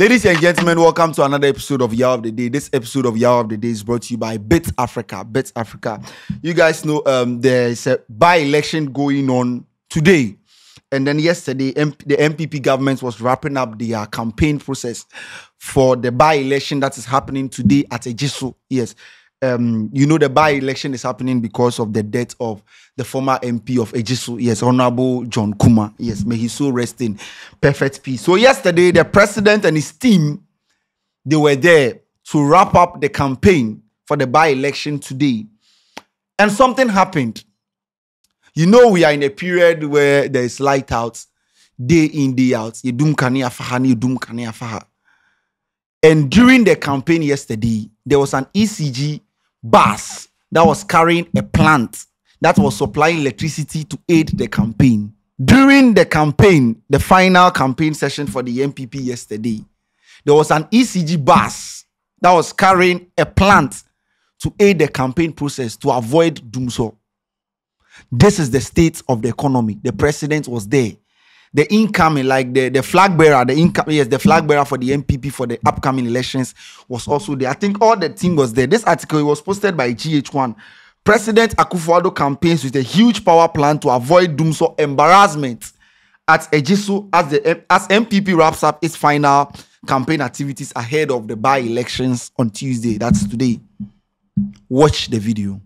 Ladies and gentlemen, welcome to another episode of Yawa of the Day. This episode of Yawa of the Day is brought to you by Bit Africa. Bit Africa. You guys know um, there's a by-election going on today. And then yesterday, the NPP government was wrapping up their campaign process for the by-election that is happening today at Ejisu. Yes. Um, you know the by-election is happening because of the death of the former MP of Ejisu, yes, Honorable John Kumah. Yes, may he so rest in perfect peace. So yesterday, the president and his team, they were there to wrap up the campaign for the by-election today. And something happened. You know, we are in a period where there is light out, day in, day out. And during the campaign yesterday, there was an ECG bus that was carrying a plant that was supplying electricity to aid the campaign. During the campaign, the final campaign session for the NPP yesterday, there was an ECG bus that was carrying a plant to aid the campaign process to avoid dumsor. This is the state of the economy. The president was there. The incoming, like the, the flag bearer, the income, yes, the flag bearer for the NPP for the upcoming elections was also there. I think all the team was there. This article was posted by GH1. President Akufo-Addo campaigns with a huge power plan to avoid dumsor embarrassment at Ejisu as the as NPP wraps up its final campaign activities ahead of the by-elections on Tuesday. That's today. Watch the video.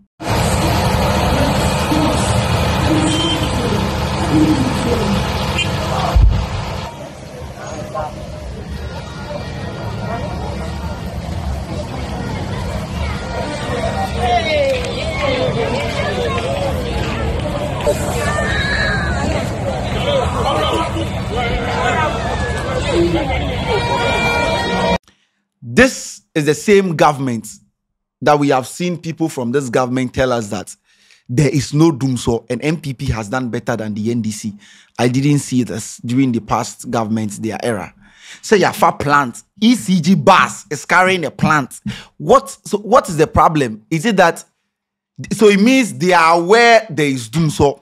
This is the same government that we have seen people from this government tell us that there is no dumsor and NPP has done better than the NDC. I didn't see this during the past governments, their era. Say so Yafa plant, ECG bus is carrying a plant. What so what is the problem? Is it that so it means they are aware there is dumsor?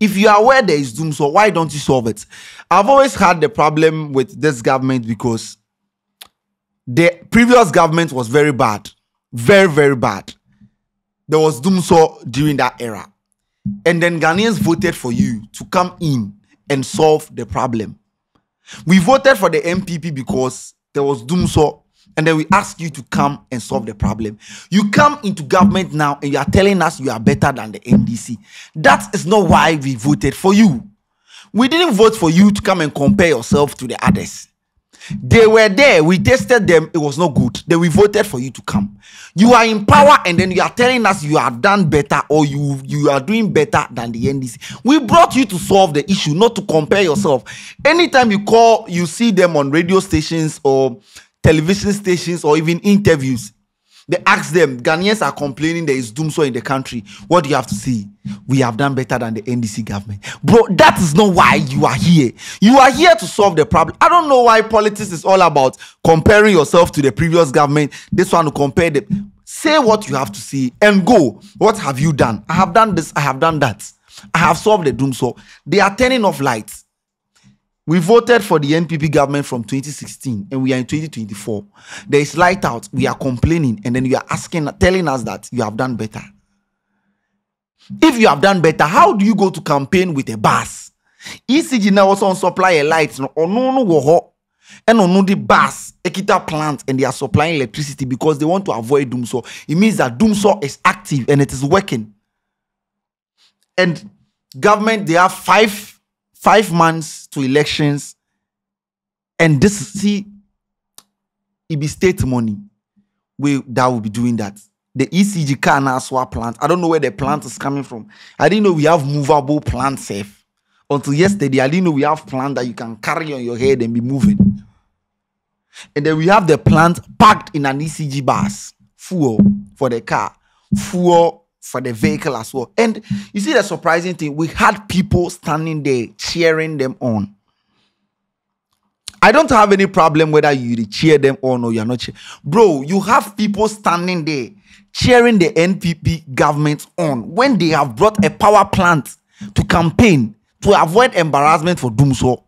If you are aware there is dumsor, why don't you solve it? I've always had the problem with this government because the previous government was very bad, very very bad. There was dumsor during that era, and then Ghanaians voted for you to come in and solve the problem. We voted for the NPP because there was dumsor, and then we asked you to come and solve the problem. You come into government now and you are telling us you are better than the NDC. That is not why we voted for you. We didn't vote for you to come and compare yourself to the others. They were there. We tested them. It was not good. Then we voted for you to come. You are in power, and then you are telling us you have done better or you you are doing better than the NDC. We brought you to solve the issue, not to compare yourself. Anytime you call, you see them on radio stations or television stations or even interviews. They ask them, Ghanaians are complaining there is dumsor in the country. What do you have to say? We have done better than the NDC government. Bro, that is not why you are here. You are here to solve the problem. I don't know why politics is all about comparing yourself to the previous government. This one to compare them. Say what you have to say and go. What have you done? I have done this, I have done that. I have solved the dumsor. They are turning off lights. We voted for the NPP government from 2016 and we are in 2024. There is light out. We are complaining and then you are asking, telling us that you have done better. If you have done better, how do you go to campaign with a bus? ECG now also on supply a light. No, no, no, go and on the bus, Ekita plant, and they are supplying electricity because they want to avoid dumsor. It means that dumsor is active and it is working. And government, they have five five months to elections and this see it be state money we that will be doing that. The ecg car now swap plant i don't know where the plant is coming from. I didn't know we have movable plant safe until yesterday i didn't know we have plant that you can carry on your head and be moving. And then we have the plant packed in an ecg bus fuel for the car. Fuel for the vehicle as well. And you see the surprising thing, we had people standing there cheering them on. I don't have any problem whether you cheer them on or you're not cheer. Bro, you have people standing there cheering the NPP government on when they have brought a power plant to campaign to avoid embarrassment for dumsor.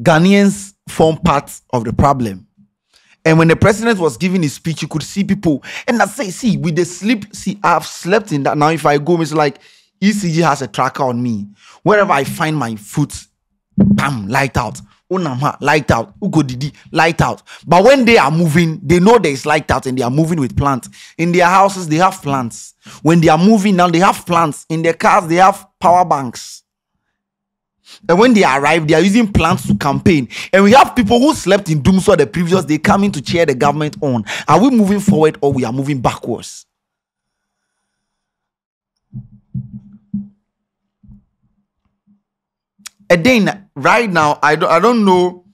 Ghanaians form part of the problem. And when the president was giving his speech, you could see people. And I say, see, with the sleep, see, I've slept in that. Now, if I go, it's like ECG has a tracker on me. Wherever I find my foot, bam, light out. Unama, light out. Ugodidi, light out. But when they are moving, they know there is light out and they are moving with plants. In their houses, they have plants. When they are moving now, they have plants. In their cars, they have power banks. And when they arrive, they are using plants to campaign. And we have people who slept in Dumsor the previous day coming to cheer the government on. Are we moving forward or we are moving backwards? And then right now, I don't I don't know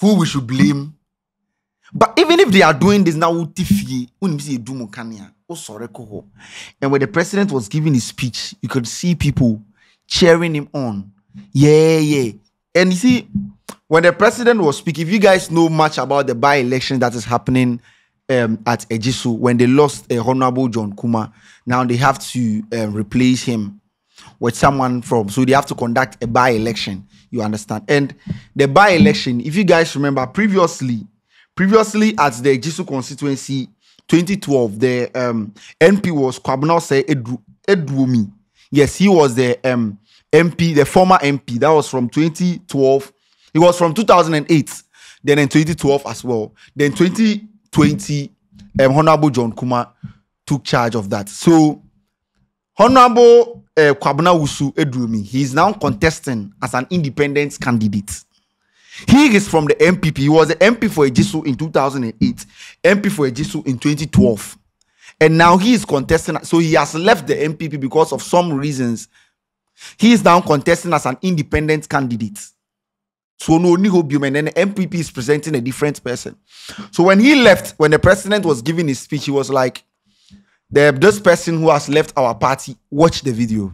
who we should blame. But even if they are doing this now, and when the president was giving his speech, you could see people cheering him on. Yeah, yeah. And you see, when the president was speaking, if you guys know much about the by-election that is happening um, at Ejisu, when they lost uh, Honorable John Kumah, now they have to uh, replace him with someone from, so they have to conduct a by-election. You understand? And the by-election, if you guys remember, previously, previously at the Ejisu constituency, 2012, the um, NP was Kwabena Edu, Aduomi. Yes, he was the um, MP, the former MP, that was from 2012. It was from 2008, then in 2012 as well. Then 2020, um, Honorable John Kumah took charge of that. So, Honorable uh, Kwabena Owusu Aduomi, he is now contesting as an independent candidate. He is from the NPP. He was the MP for Ejisu in 2008, MP for Ejisu in 2012. And now he is contesting. So he has left the NPP because of some reasons he is now contesting as an independent candidate. So no Nihobium and then the NPP is presenting a different person. So when he left, when the president was giving his speech, he was like, the this person who has left our party, watch the video.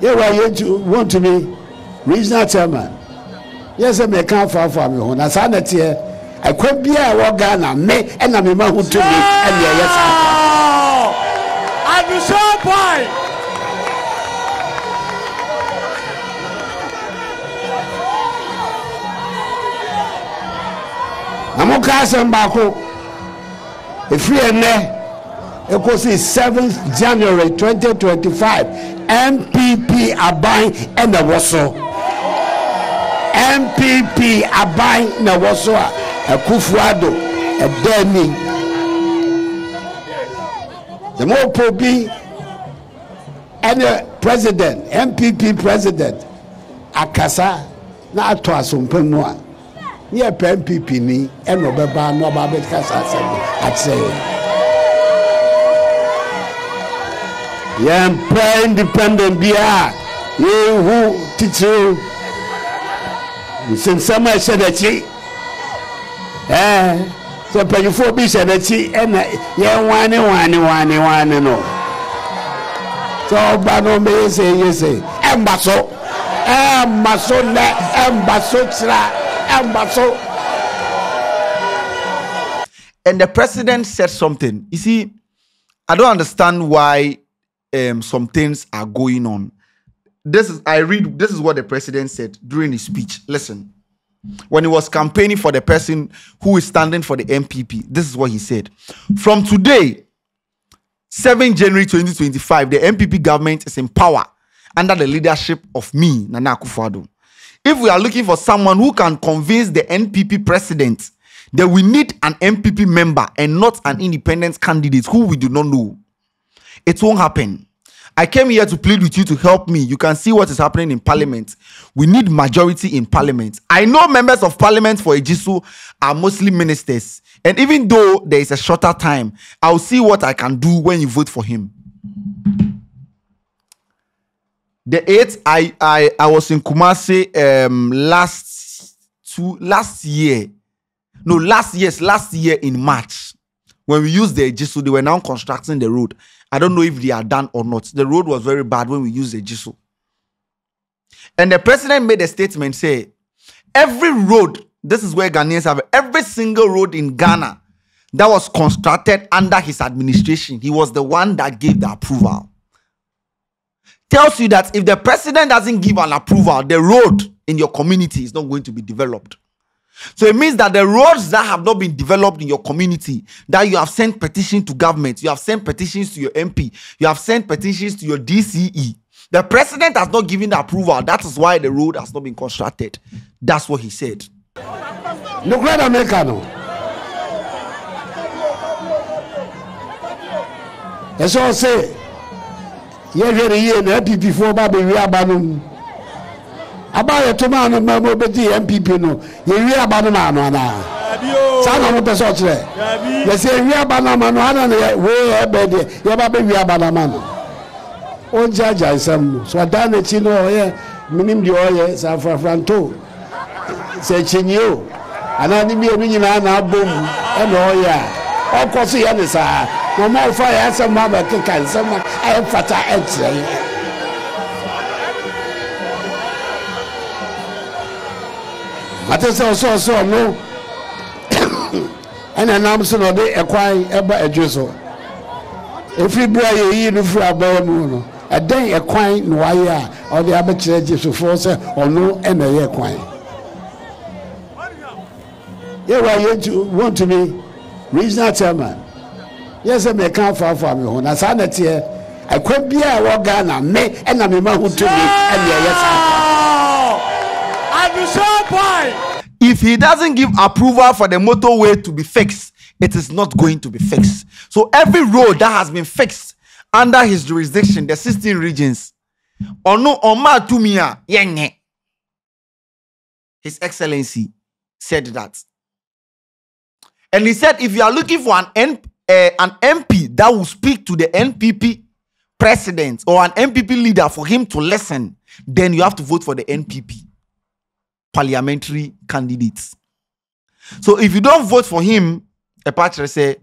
Yeah, well, you want to be regional chairman. Yes, I may come ɛkwa biara ɛwɔ ghana me ɛna mema ho tumi ɛne ɛyɛ saa. Adusɔpai na moka asɛm baako. Ɛfiri ɛnɛ ɛkɔsi 7th january 2025 npp aban ɛna ɛwɔ so. Npp aban na ɛwɔ so a akufuado ɛda ni. Demopo bi ɛne president npp president akasa na ato asompa mu a ne yɛpɛ npp ni ɛna ɔbɛba na ɔba bɛkasa asɛm akyerɛ yɛn yɛmpɛ independent biara yɛhu titiriw. Nsensɛm a ɛhyɛ n'akyi sɛ mpanyinfoɔ bi hyɛ n'akyi ɛna yɛn wane wane wane wane no sɛ ɔba no mbɛyɛ sɛ yɛ sɛ ɛmba so ɛmba so nɛ ɛmba so kyerɛ ɛmba so. And the president said something. You see, I don't understand why um, some things are going on. This is I read. This is what the president said during his speech. Listen when he was campaigning for the person who is standing for the NPP. This is what he said. From today, 7 January 2025, the NPP government is in power under the leadership of me, Nana Akufo-Addo. If we are looking for someone who can convince the NPP president that we need an NPP member and not an independent candidate who we do not know, it won't happen. I came here to plead with you to help me. You can see what is happening in parliament. We need majority in parliament. I know members of parliament for Ejisu are mostly ministers. And even though there is a shorter time, I'll see what I can do when you vote for him. The eighth, I I I was in Kumasi um last two last year. No, last year's last year in March. When we used the Ejisu, they were now constructing the road. I don't know if they are done or not. The road was very bad when we used the Jiso. And the president made a statement say, every road, this is where Ghanaians have every single road in Ghana that was constructed under his administration, he was the one that gave the approval. tells you that if the president doesn't give an approval, the road in your community is not going to be developed. So it means that the roads that have not been developed in your community, that you have sent petitions to government, you have sent petitions to your MP, you have sent petitions to your DCE. The president has not given the approval. That is why the road has not been constructed. That's what he said. na meka no ɛsɛ ɔsɛ yɛhwɛ no yie na npp foɔ ba bɛwie aba no mu aba yɛ to maa no ma ma obɛdi npp no. Yɛwie aba no maa no anaa saa na mopɛ sɛ ɔkyerɛ. Yɛsɛ yɛwie aba no ama no ana na yɛ- wei ɛbɛ deɛ yɛba bɛwie aba no ama no. Ɔngyaagya nsɛm no. So ɔdaa n'akyi no ɔyɛ menim deɛ ɔyɛ sɛ afrafranto sɛ kyinyi o. Anaa ne mmienu nyinaa na abɔ mu ɛna ɔyɛ a ɔkɔ so yɛ ne saa. Na ɔma ɔfa yɛ asɛm abɛkeka nsɛm a ɛyɛ fata ɛkyerɛ yɛ. Ate sɛ ɔsɛ ɔno ɛna nam so na ɔde ɛkwan ɛba adwe so. Ɛfiri berɛ a yɛyii no firi abɛɛ mu no ɛdɛn ɛkwan na wayɛ a ɔde abɛkyerɛ gyesofoɔ sɛ ɔno ɛna ɛyɛ kwan yɛwɔ yɛntu wɔntumi regional chairman. Yɛ sɛ mɛka afaafa me ho. Na saa na teɛ ɛkwan biaa ɛwɔ ghana me ɛna mema ho tumi ɛne ɛyɛ saa. If he doesn't give approval for the motorway to be fixed, it is not going to be fixed. So every road that has been fixed under his jurisdiction, the 16 regions, ono oma tumia. His Excellency said that. And he said, if you are looking for an, uh, an MP that will speak to the NPP president or an NPP leader for him to listen, then you have to vote for the NPP parliamentary candidates. So if you don't vote for him, a patron say.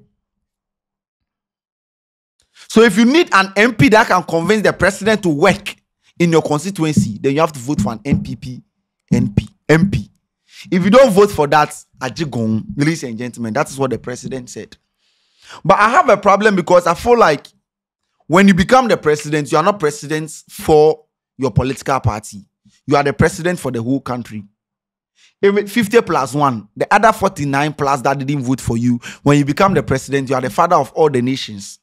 So if you need an MP that can convince the president to work in your constituency, then you have to vote for an NPP NP MP. If you don't vote for that, Ajigong, ladies and gentlemen, that is what the president said. But I have a problem because I feel like when you become the president, you are not president for your political party. You are the president for the whole country. If it 50 plus one, the other 49 plus that didn't vote for you, when you become the president, you are the father of all the nations.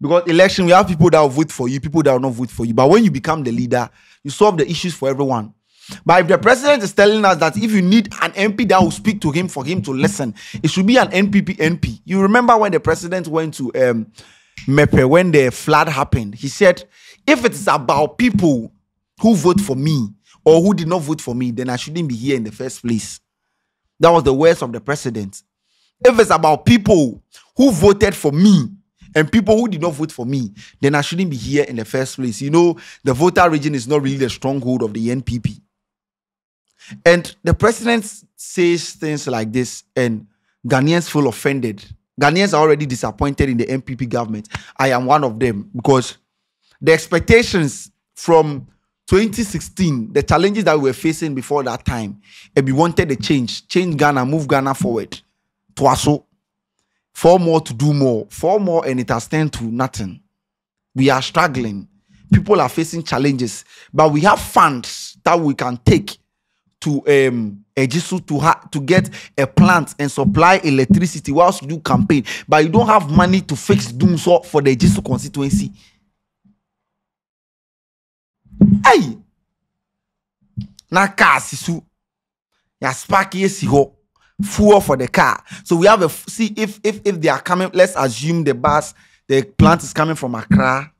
Because election, we have people that will vote for you, people that will not vote for you. But when you become the leader, you solve the issues for everyone. But if the president is telling us that if you need an MP that will speak to him for him to listen, it should be an NPP MP. You remember when the president went to um, Mepe when the flood happened? He said, if it is about people who vote for me or who did not vote for me, then I shouldn't be here in the first place. That was the words of the president. If it's about people who voted for me and people who did not vote for me, then I shouldn't be here in the first place. You know, the Volta region is not really the stronghold of the NPP. And the president says things like this, and Ghanaians feel offended. Ghanaians are already disappointed in the NPP government. I am one of them because the expectations from 2016, the challenges that we were facing before that time, and we wanted a change, change Ghana, move Ghana forward. Twaso, four more to do more, four more, and it has turned to nothing. We are struggling. People are facing challenges, but we have funds that we can take to um Ejisu to ha- to get a plant and supply electricity whilst you do campaign, but you don't have money to fix Dumsor for the Ejisu constituency. Hey, na car sisu, ya spark yesi ho, fuel for the car. So we have a see if if if they are coming. Let's assume the bus, the plant is coming from Accra.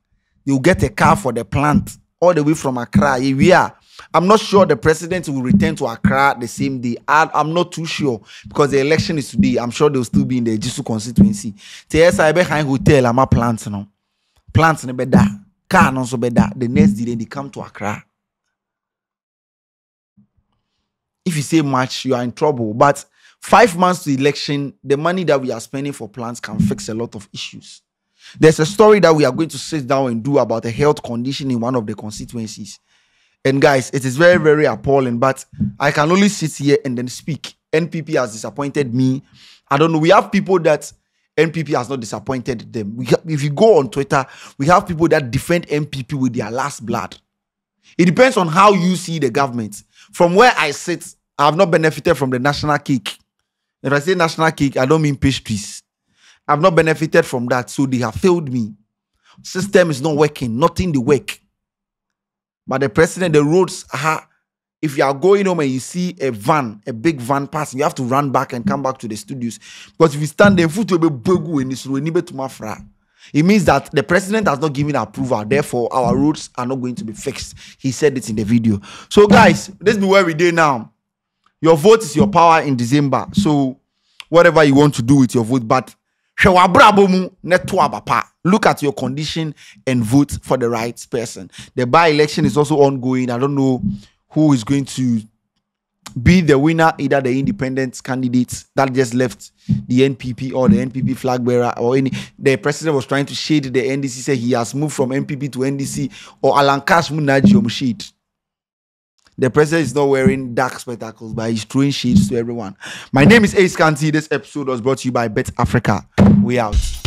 You get a car for the plant all the way from Accra. Here we are. I'm not sure the president will return to Accra the same day. I, I'm not too sure because the election is today. I'm sure they'll still be in the Jisu constituency. TSI behind hotel, I'm a plant. Plants no better. Car no so better. The next day then they come to Accra. If you say much, you are in trouble. But five months to election, the money that we are spending for plants can fix a lot of issues. There's a story that we are going to sit down and do about a health condition in one of the constituencies. And guys, it is very, very appalling, but I can only sit here and then speak. NPP has disappointed me. I don't know. We have people that NPP has not disappointed them. We if you go on Twitter, we have people that defend NPP with their last blood. It depends on how you see the government. From where I sit, I have not benefited from the national cake. If I say national cake, I don't mean pastries. I've not benefited from that, so they have failed me. System is not working, nothing they work. But the president, the roads are. If you are going home and you see a van, a big van passing, you have to run back and come back to the studios. Because if you stand there, foot will be bogu in this road. It means that the president has not given approval. Therefore, our roads are not going to be fixed. He said it in the video. So, guys, this be where we did now. Your vote is your power in December. So, whatever you want to do with your vote, but look at your condition and vote for the right person. The by-election is also ongoing. I don't know who is going to be the winner, either the independent candidate that just left the NPP or the NPP flag bearer or any. The president was trying to shade the NDC, say he has moved from NPP to NDC or Alan Cash Munaji shade. The president is not wearing dark spectacles, but he's throwing shades to everyone. My name is Ace Kanti. This episode was brought to you by Bet Africa. We out.